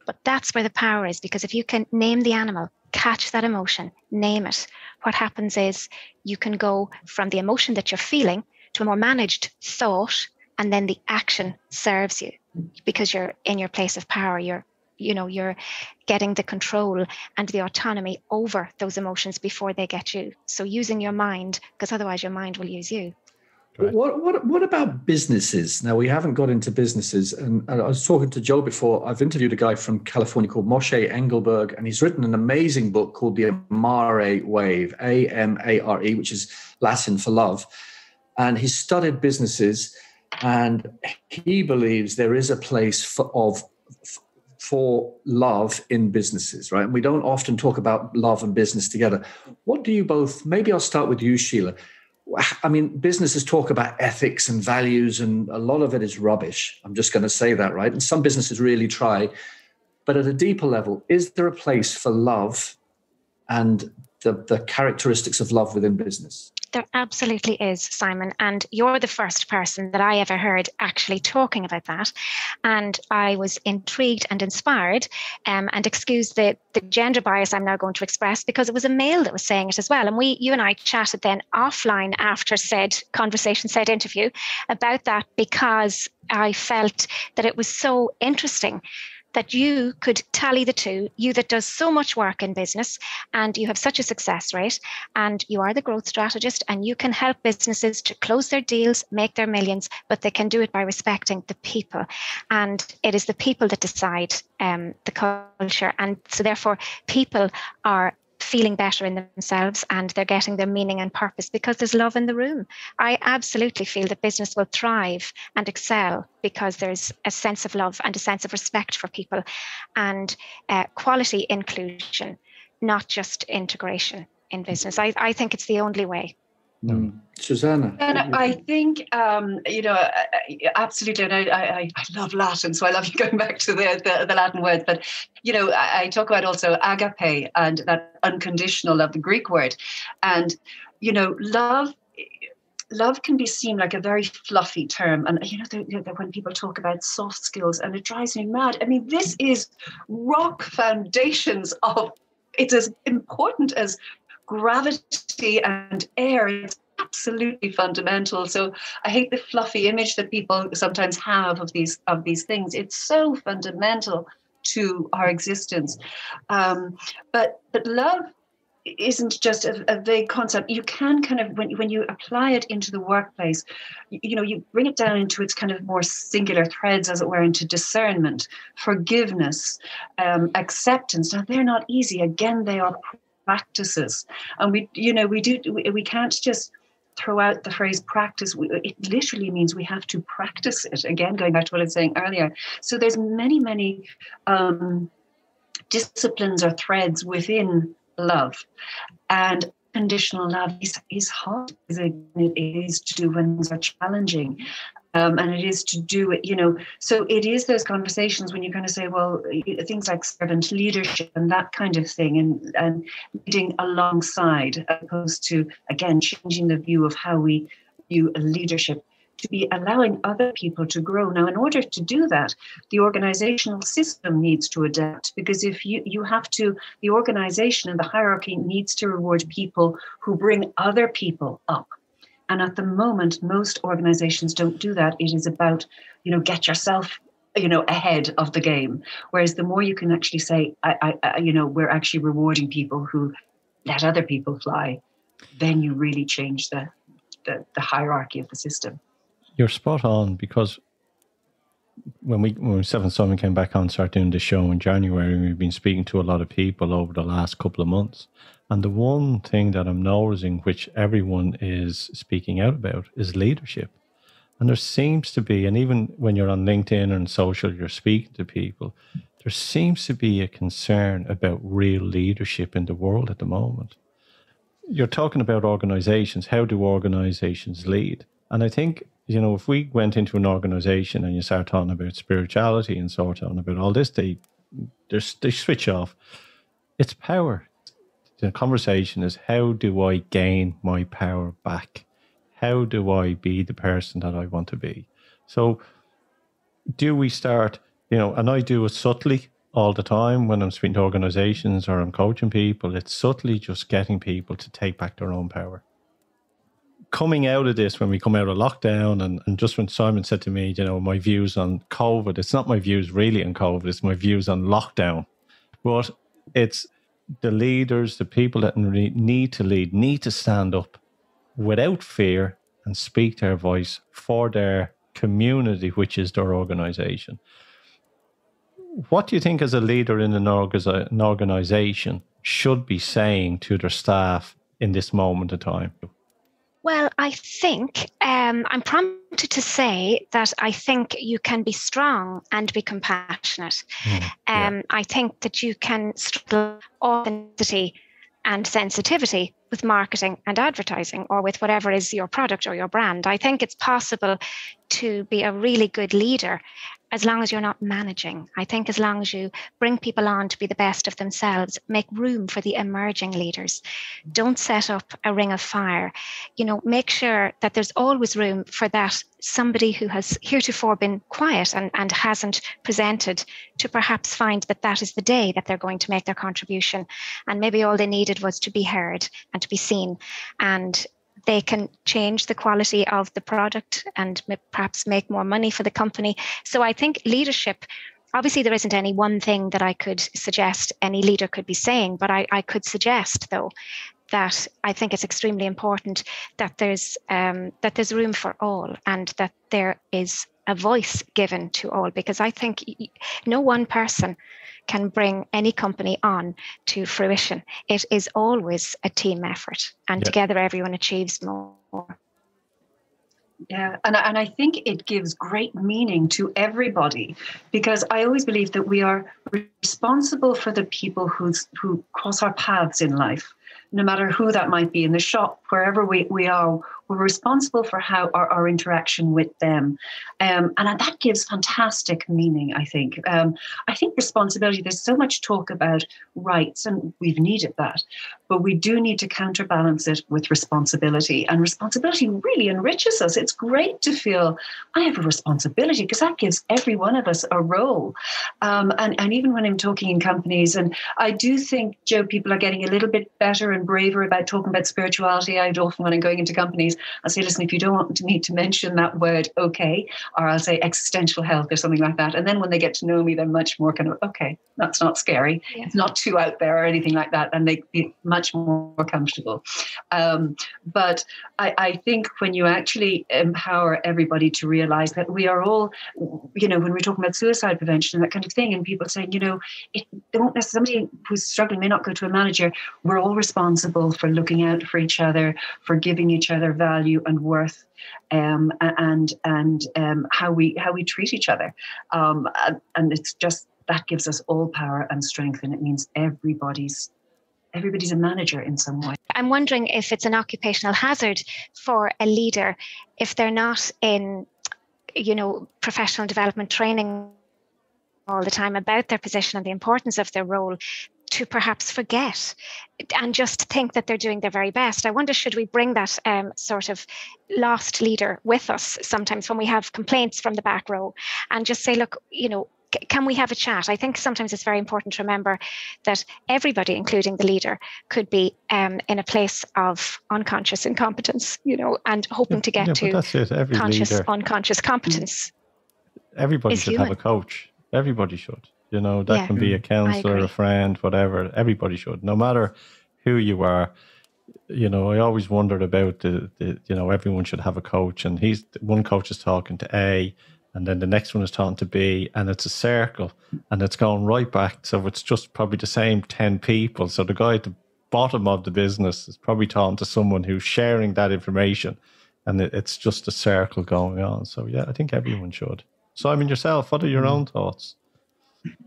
But that's where the power is because if you can name the animal, catch that emotion, name it, what happens is you can go from the emotion that you're feeling to a more managed thought, and then the action serves you because you're in your place of power. You're you know you're getting the control and the autonomy over those emotions before they get you so using your mind because otherwise your mind will use you Right. What what what about businesses? Now we haven't got into businesses, and, I was talking to Joe before. I've interviewed a guy from California called Moshe Engelberg, and he's written an amazing book called The Amare Wave, A M A R E, which is Latin for love. And he's studied businesses, and he believes there is a place for of for love in businesses, right? And we don't often talk about love and business together. What do you both? Maybe I'll start with you, Síle I mean, businesses talk about ethics and values, and a lot of it is rubbish. I'm just going to say that, right? And some businesses really try. But at a deeper level, is there a place for love and the, the characteristics of love within business? There absolutely is, Simon. And you're the first person that I ever heard actually talking about that. And I was intrigued and inspired. Um, and excuse the, the gender bias I'm now going to express because it was a male that was saying it as well. And we, you and I chatted then offline after said conversation, said interview about that because I felt that it was so interesting that you could tally the two, you that does so much work in business and you have such a success rate, and you are the growth strategist, and you can help businesses to close their deals, make their millions, but they can do it by respecting the people. And it is the people that decide um, the culture. And so, therefore, people are feeling better in themselves and they're getting their meaning and purpose because there's love in the room. I absolutely feel that business will thrive and excel because there's a sense of love and a sense of respect for people and uh, quality inclusion, not just integration in business. I, I think it's the only way. Mm. Susannah. And I think, um, you know, absolutely. And I, I, I, love Latin, so I love you going back to the, the, the Latin words. But, you know, I, I, talk about also agape and that unconditional love, the Greek word. And, you know, love. Love can be seen like a very fluffy term, and you know, the, the, when people talk about soft skills, and it drives me mad. I mean, this is rock foundations of it's as important as gravity and air is absolutely fundamental. So I hate the fluffy image that people sometimes have of these of these things. It's so fundamental to our existence. Um, but but love isn't just a, a, vague concept. You can kind of when when you apply it into the workplace, you, you know, you bring it down into its kind of more singular threads, as it were, into discernment, forgiveness, um, acceptance. Now they're not easy. Again, they are practices. And we, you know, we do, we, we can't just throw out the phrase practice. It literally means we have to practice it. Again, going back to what I was saying earlier. So there's many, many um, disciplines or threads within love. And conditional love is, is hard. It is to do when things are challenging. Um, and it is to do it, you know. So it is those conversations when you kind of say, well, things like servant leadership and that kind of thing, and and leading alongside, as opposed to again changing the view of how we view leadership to be allowing other people to grow. Now, in order to do that, the organizational system needs to adapt because if you, you have to, the organization and the hierarchy needs to reward people who bring other people up. And at the moment, most organizations don't do that. It is about, you know, get yourself you know ahead of the game whereas the more you can actually say I, I, you know we're actually rewarding people who let other people fly then you really change the, the, the hierarchy of the system you're spot on because when we when Seven Simon came back on started doing the show in January, we've been speaking to a lot of people over the last couple of months. And the one thing that I'm noticing, which everyone is speaking out about, is leadership. And there seems to be, and even when you're on LinkedIn and social, you're speaking to people, there seems to be a concern about real leadership in the world at the moment. You're talking about organizations. How do organizations lead? And I think you know, if we went into an organization and you start talking about spirituality and start talking about all this, they they switch off. It's power. The conversation is how do I gain my power back? How do I be the person that I want to be? So, do we start, you know, and I do it subtly all the time when I'm speaking to organizations or I'm coaching people. It's subtly just getting people to take back their own power coming out of this, when we come out of lockdown, and, and just when Simon said to me, you know, my views on COVID, it's not my views really on COVID, it's my views on lockdown. But it's the leaders, the people that need to lead, need to stand up without fear and speak their voice for their community, which is their organization. What do you think, as a leader in an, an organization, should be saying to their staff in this moment of time? Well, I think um, I'm prompted to say that I think you can be strong and be compassionate. Mm, yeah. um, I think that you can struggle authenticity and sensitivity with marketing and advertising or with whatever is your product or your brand. I think it's possible to be a really good leader as long as you're not managing. I think as long as you bring people on to be the best of themselves, make room for the emerging leaders. Don't set up a ring of fire. You know, make sure that there's always room for that somebody who has heretofore been quiet and, and hasn't presented to perhaps find that that is the day that they're going to make their contribution. And maybe all they needed was to be heard and to be seen. And they can change the quality of the product and perhaps make more money for the company. So I think leadership obviously there isn't any one thing that I could suggest any leader could be saying, but I, I could suggest though that I think it's extremely important that there's um, that there's room for all and that there is a voice given to all because I think no one person can bring any company on to fruition. It is always a team effort, and yeah. together everyone achieves more. Yeah, and, and I think it gives great meaning to everybody because I always believe that we are responsible for the people who's, who cross our paths in life, no matter who that might be in the shop, wherever we, we are, we're responsible for how our, our interaction with them. Um, and that gives fantastic meaning, I think. Um, I think responsibility, there's so much talk about rights, and we've needed that, but we do need to counterbalance it with responsibility. And responsibility really enriches us. It's great to feel I have a responsibility because that gives every one of us a role. Um, and, and even when I'm talking in companies, and I do think, Joe, people are getting a little bit better and braver about talking about spirituality. I'd often, when I'm going into companies, I'll say, listen, if you don't want me to mention that word, okay, or I'll say existential health or something like that. And then when they get to know me, they're much more kind of, okay, that's not scary. Yeah. It's not too out there or anything like that. And they be much more comfortable. Um, but I, I think when you actually empower everybody to realize that we are all, you know, when we're talking about suicide prevention and that kind of thing, and people saying, you know, it, they won't necessarily, somebody who's struggling may not go to a manager. We're all responsible for looking out for each other, for giving each other value and worth, um, and and um, how we how we treat each other. Um, and it's just that gives us all power and strength, and it means everybody's everybody's a manager in some way. I'm wondering if it's an occupational hazard for a leader if they're not in, you know, professional development training all the time about their position and the importance of their role to perhaps forget and just think that they're doing their very best. I wonder, should we bring that um, sort of lost leader with us sometimes when we have complaints from the back row and just say, look, you know, can we have a chat? I think sometimes it's very important to remember that everybody, including the leader, could be um, in a place of unconscious incompetence, you know, and hoping yeah, to get yeah, to conscious, leader, unconscious competence. Everybody should human. have a coach. Everybody should. You know, that yeah, can be a counselor, a friend, whatever. Everybody should, no matter who you are. You know, I always wondered about the, the you know, everyone should have a coach, and he's one coach is talking to A, and then the next one is talking to B, and it's a circle, and it's going right back. So it's just probably the same ten people. So the guy at the bottom of the business is probably talking to someone who's sharing that information, and it, it's just a circle going on. So yeah, I think everyone should. So I mean, yourself, what are your mm. own thoughts?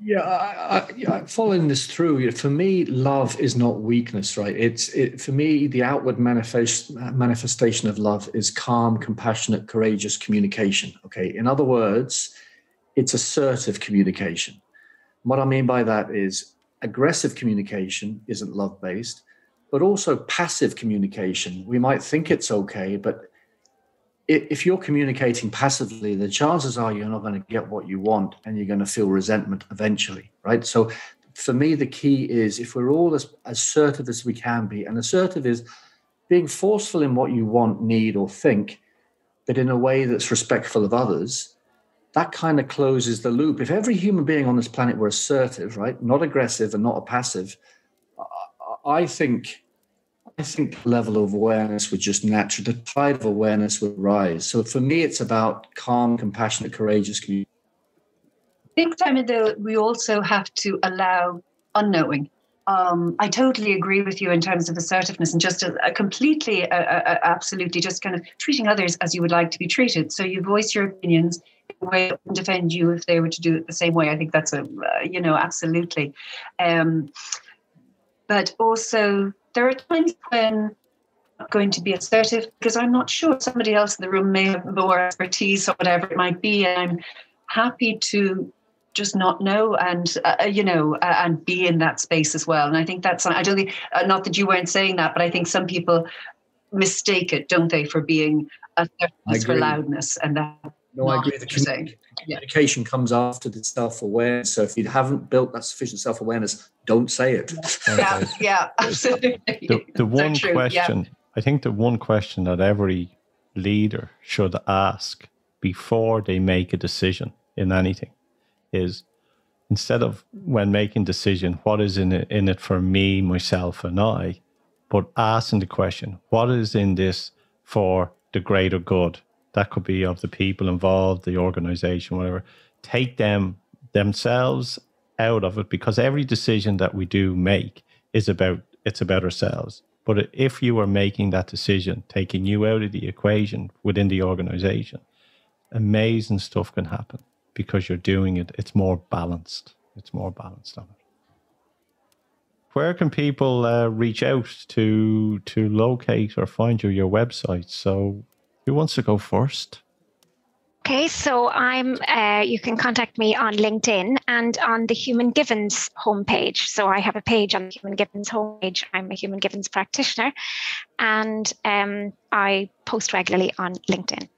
Yeah, I, I, following this through, for me, love is not weakness, right? It's it, for me the outward manifest, manifestation of love is calm, compassionate, courageous communication. Okay, in other words, it's assertive communication. What I mean by that is aggressive communication isn't love based, but also passive communication. We might think it's okay, but if you're communicating passively, the chances are you're not going to get what you want and you're going to feel resentment eventually, right? So for me, the key is if we're all as assertive as we can be, and assertive is being forceful in what you want, need, or think, but in a way that's respectful of others, that kind of closes the loop. If every human being on this planet were assertive, right, not aggressive and not a passive, I think I think the level of awareness would just naturally, the tide of awareness would rise. So for me, it's about calm, compassionate, courageous community. I think, though, we also have to allow unknowing. Um, I totally agree with you in terms of assertiveness and just a, a completely, a, a, absolutely, just kind of treating others as you would like to be treated. So you voice your opinions in a way that would defend you if they were to do it the same way. I think that's a, uh, you know, absolutely. Um, but also there are times when I'm going to be assertive because I'm not sure somebody else in the room may have more expertise or whatever it might be. And I'm happy to just not know and uh, you know uh, and be in that space as well and i think that's i don't think uh, not that you weren't saying that but i think some people mistake it don't they for being a for loudness and that no i agree the communication, communication comes after the self-awareness so if you haven't built that sufficient self-awareness don't say it. Yeah, yeah, absolutely. The, the one so question, yeah. I think the one question that every leader should ask before they make a decision in anything is instead of when making decision, what is in it, in it for me, myself, and I, but asking the question, what is in this for the greater good? That could be of the people involved, the organization, whatever. Take them themselves out of it because every decision that we do make is about it's about ourselves. But if you are making that decision, taking you out of the equation within the organization, amazing stuff can happen because you're doing it. It's more balanced. It's more balanced on it. Where can people uh, reach out to to locate or find you your website? So, who wants to go first? Okay, so I'm. Uh, you can contact me on LinkedIn and on the Human Givens homepage. So I have a page on the Human Givens homepage. I'm a Human Givens practitioner, and um, I post regularly on LinkedIn.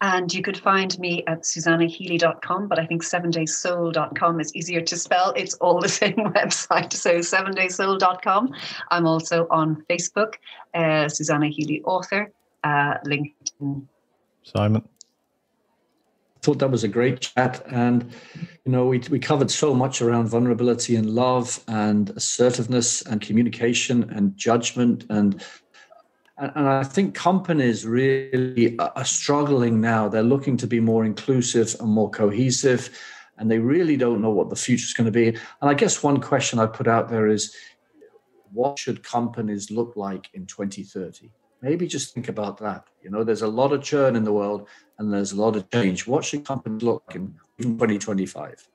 And you could find me at susannahealy.com, but I think 7daysoul.com is easier to spell. It's all the same website. So 7daysoul.com. I'm also on Facebook, uh, Susannah Healy author, uh, LinkedIn. Simon thought that was a great chat. And, you know, we, we covered so much around vulnerability and love and assertiveness and communication and judgment. And, and I think companies really are struggling now. They're looking to be more inclusive and more cohesive, and they really don't know what the future is going to be. And I guess one question I put out there is what should companies look like in 2030? maybe just think about that. You know, there's a lot of churn in the world and there's a lot of change. What should companies look like in 2025?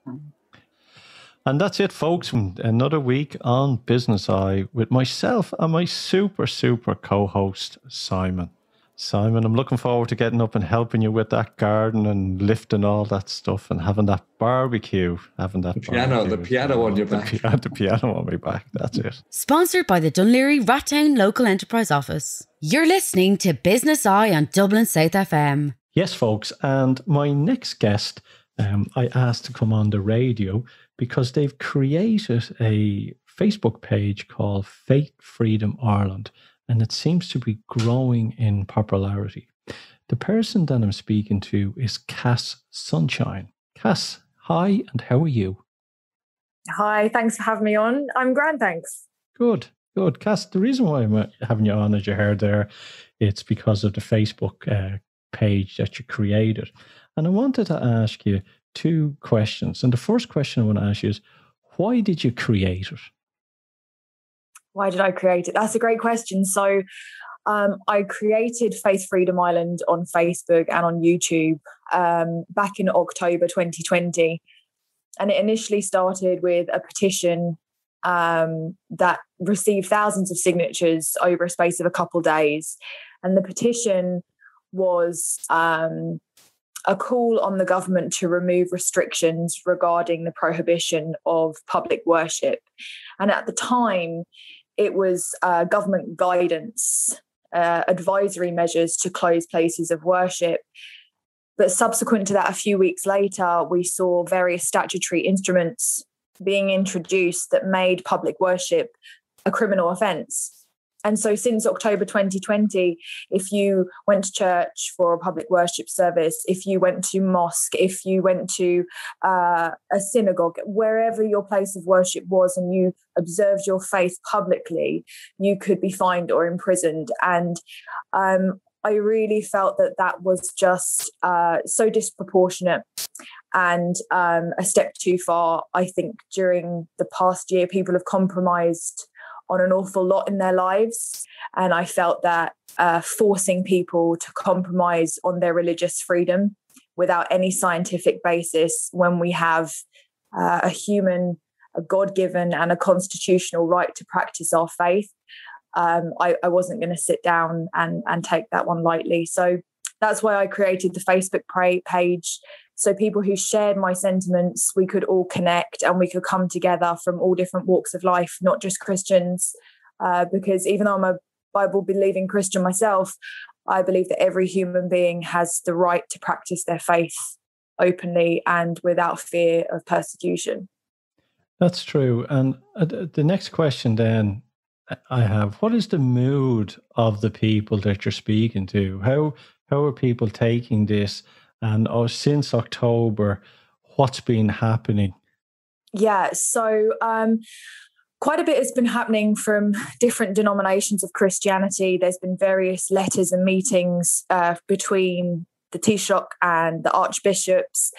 And that's it, folks. Another week on Business Eye with myself and my super, super co host, Simon. Simon, I'm looking forward to getting up and helping you with that garden and lifting all that stuff and having that barbecue, having that the piano, the piano on your back. The, piano, the piano on my back. That's it. Sponsored by the Dún Laoghaire Rathdown Local Enterprise Office. You're listening to Business Eye on Dublin South FM. Yes, folks. And my next guest, um, I asked to come on the radio because they've created a Facebook page called Faith Freedom Ireland and it seems to be growing in popularity. The person that I'm speaking to is Cass Sunshine. Cass, hi, and how are you? Hi, thanks for having me on. I'm grand, thanks. Good, good. Cass, the reason why I'm uh, having you on, as you heard there, it's because of the Facebook uh, page that you created. And I wanted to ask you two questions. And the first question I want to ask you is why did you create it? why did I create it? That's a great question. So um, I created Faith Freedom Ireland on Facebook and on YouTube um, back in October 2020. And it initially started with a petition um, that received thousands of signatures over a space of a couple days. And the petition was um, a call on the government to remove restrictions regarding the prohibition of public worship. And at the time, it was uh, government guidance, uh, advisory measures to close places of worship. But subsequent to that, a few weeks later, we saw various statutory instruments being introduced that made public worship a criminal offence. And so, since October 2020, if you went to church for a public worship service, if you went to mosque, if you went to uh, a synagogue, wherever your place of worship was, and you observed your faith publicly, you could be fined or imprisoned. And um, I really felt that that was just uh, so disproportionate and um, a step too far. I think during the past year, people have compromised on an awful lot in their lives. And I felt that uh, forcing people to compromise on their religious freedom without any scientific basis when we have uh, a human, a God given, and a constitutional right to practice our faith. Um, I, I, wasn't going to sit down and, and take that one lightly. So that's why I created the Facebook page so people who shared my sentiments, we could all connect and we could come together from all different walks of life, not just Christians. Uh, because even though I'm a Bible believing Christian myself, I believe that every human being has the right to practice their faith openly and without fear of persecution. That's true. And uh, the next question then I have what is the mood of the people that you're speaking to? How how are people taking this? And oh, since October, what's been happening? Yeah, so um, quite a bit has been happening from different denominations of Christianity. There's been various letters and meetings uh, between the Taoiseach and the archbishops.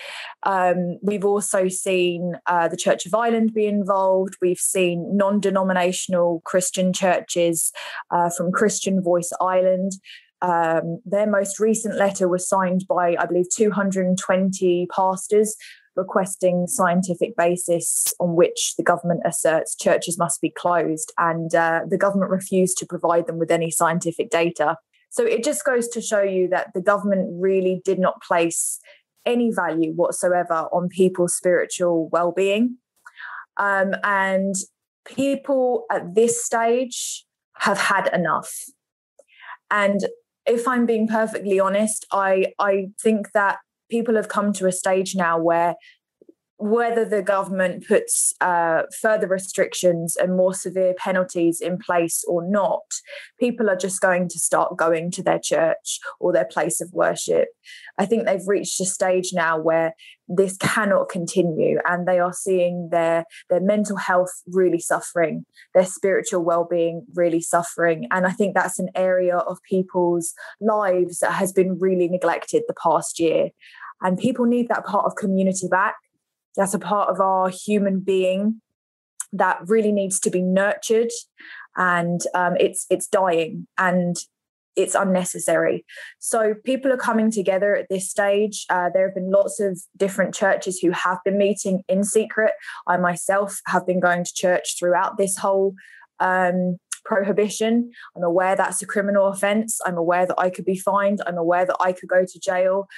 Um, we've also seen uh, the Church of Ireland be involved. We've seen non denominational Christian churches uh, from Christian Voice Ireland um, their most recent letter was signed by, I believe, 220 pastors requesting scientific basis on which the government asserts churches must be closed. And uh, the government refused to provide them with any scientific data. So it just goes to show you that the government really did not place any value whatsoever on people's spiritual well being. Um, and people at this stage have had enough. And if I'm being perfectly honest, I I think that people have come to a stage now where whether the government puts uh, further restrictions and more severe penalties in place or not, people are just going to start going to their church or their place of worship. I think they've reached a stage now where this cannot continue and they are seeing their, their mental health really suffering, their spiritual well-being really suffering. And I think that's an area of people's lives that has been really neglected the past year. And people need that part of community back that's a part of our human being that really needs to be nurtured and um, it's it's dying and it's unnecessary. So people are coming together at this stage. Uh, there have been lots of different churches who have been meeting in secret. I myself have been going to church throughout this whole um, prohibition. I'm aware that's a criminal offence. I'm aware that I could be fined. I'm aware that I could go to jail.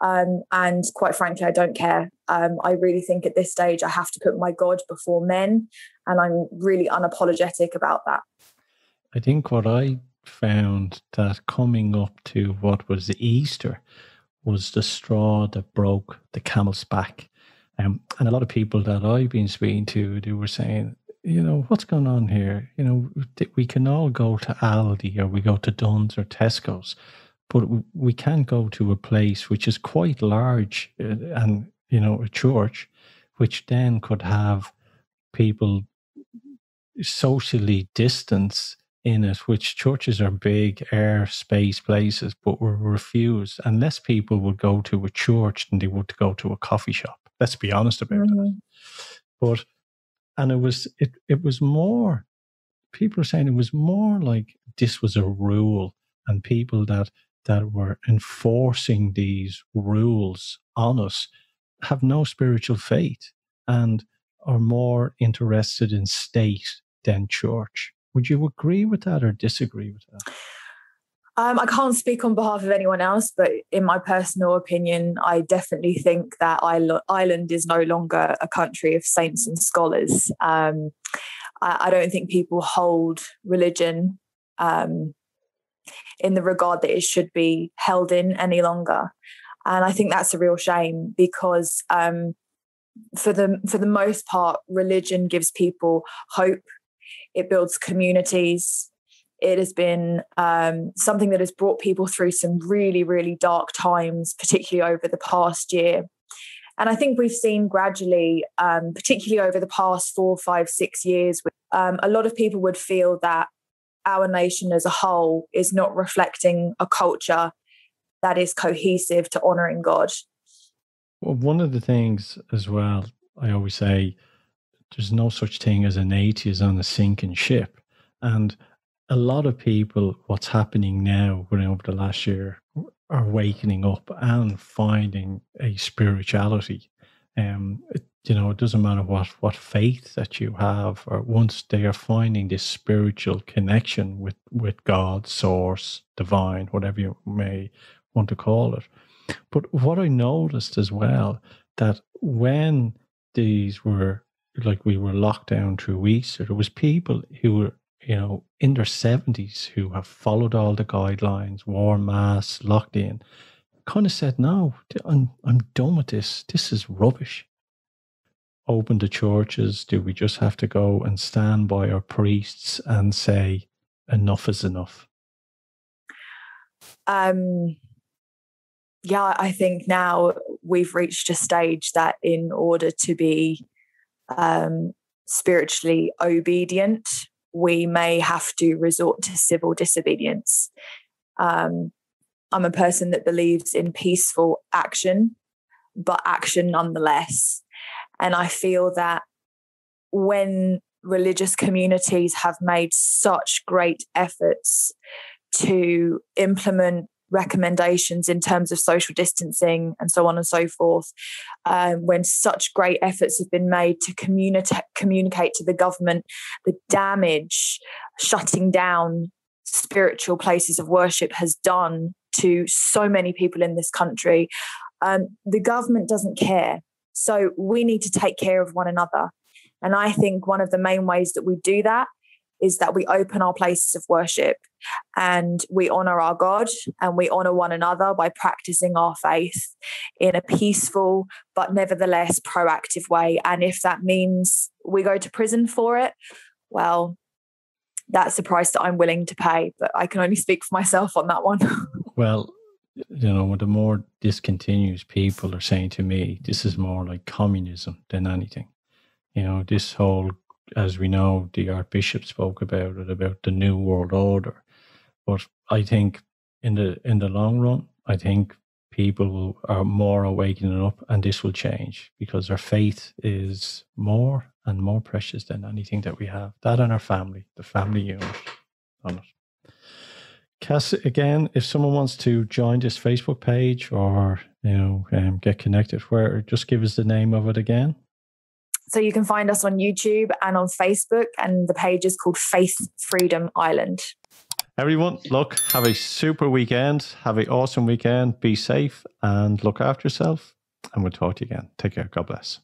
Um, and quite frankly, I don't care. Um, I really think at this stage I have to put my God before men, and I'm really unapologetic about that. I think what I found that coming up to what was Easter was the straw that broke the camel's back. Um, and a lot of people that I've been speaking to, they were saying, you know, what's going on here? You know, we can all go to Aldi or we go to Dunnes or Tesco's but we can't go to a place which is quite large uh, and you know a church which then could have people socially distance in it which churches are big air space places but were refused and less people would go to a church than they would go to a coffee shop let's be honest about mm-hmm. it but and it was it it was more people are saying it was more like this was a rule and people that that were enforcing these rules on us have no spiritual faith and are more interested in state than church. Would you agree with that or disagree with that? Um, I can't speak on behalf of anyone else, but in my personal opinion, I definitely think that Ireland is no longer a country of saints and scholars. Um, I, don't think people hold religion um, in the regard that it should be held in any longer. And I think that's a real shame because um, for the for the most part, religion gives people hope. It builds communities. It has been um, something that has brought people through some really, really dark times, particularly over the past year. And I think we've seen gradually, um, particularly over the past four, five, six years, um, a lot of people would feel that our nation as a whole is not reflecting a culture that is cohesive to honoring God. Well, one of the things as well, I always say, there's no such thing as an atheist on a sinking ship. And a lot of people, what's happening now, going over the last year, are waking up and finding a spirituality. Um, you know, it doesn't matter what what faith that you have, or once they are finding this spiritual connection with with God, source, divine, whatever you may want to call it. But what I noticed as well that when these were like we were locked down through Easter, there was people who were you know in their seventies who have followed all the guidelines, wore masks, locked in, kind of said, "No, I'm I'm done with this. This is rubbish." Open the churches? Do we just have to go and stand by our priests and say enough is enough? Um, yeah, I think now we've reached a stage that in order to be um, spiritually obedient, we may have to resort to civil disobedience. Um, I'm a person that believes in peaceful action, but action nonetheless. And I feel that when religious communities have made such great efforts to implement recommendations in terms of social distancing and so on and so forth, um, when such great efforts have been made to communicate communicate to the government the damage shutting down spiritual places of worship has done to so many people in this country, um, the government doesn't care. So we need to take care of one another. And I think one of the main ways that we do that is that we open our places of worship and we honor our God and we honor one another by practicing our faith in a peaceful but nevertheless proactive way. And if that means we go to prison for it, well, that's the price that I'm willing to pay. But I can only speak for myself on that one. well, you know, the more this continues, people are saying to me, this is more like communism than anything. You know, this whole, as we know, the Archbishop spoke about it, about the New World Order. But I think in the in the long run, I think people will, are more awakening up and this will change because our faith is more and more precious than anything that we have. That and our family, the family unit on it. Cass, again, if someone wants to join this Facebook page or you know um, get connected, where just give us the name of it again. So you can find us on YouTube and on Facebook, and the page is called Faith Freedom Ireland. Everyone, look, have a super weekend. Have an awesome weekend. Be safe and look after yourself. And we'll talk to you again. Take care. God bless.